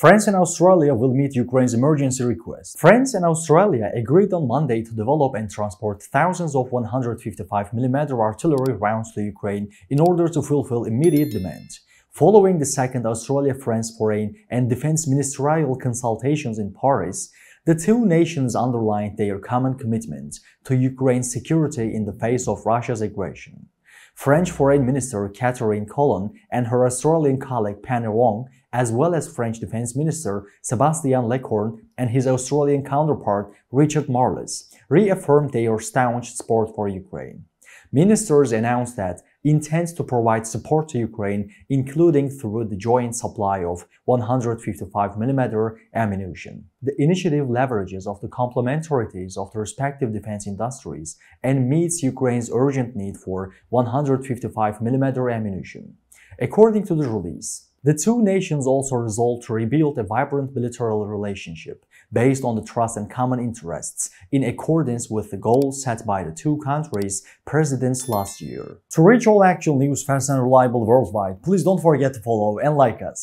France and Australia will meet Ukraine's emergency request. France and Australia agreed on Monday to develop and transport thousands of 155mm artillery rounds to Ukraine in order to fulfill immediate demands. Following the second Australia-France foreign and defense ministerial consultations in Paris, the two nations underlined their common commitment to Ukraine's security in the face of Russia's aggression. French Foreign Minister Catherine Colonna and her Australian colleague Penny Wong as well as French Defense Minister Sebastien Lecornu and his Australian counterpart Richard Marles, reaffirmed their staunch support for Ukraine. Ministers announced that intends to provide support to Ukraine, including through the joint supply of 155mm ammunition. The initiative leverages of the complementarities of the respective defense industries and meets Ukraine's urgent need for 155mm ammunition. According to the release, the two nations also resolved to rebuild a vibrant bilateral relationship based on the trust and common interests in accordance with the goals set by the two countries' presidents last year. To reach all actual news fast and reliable worldwide, please don't forget to follow and like us.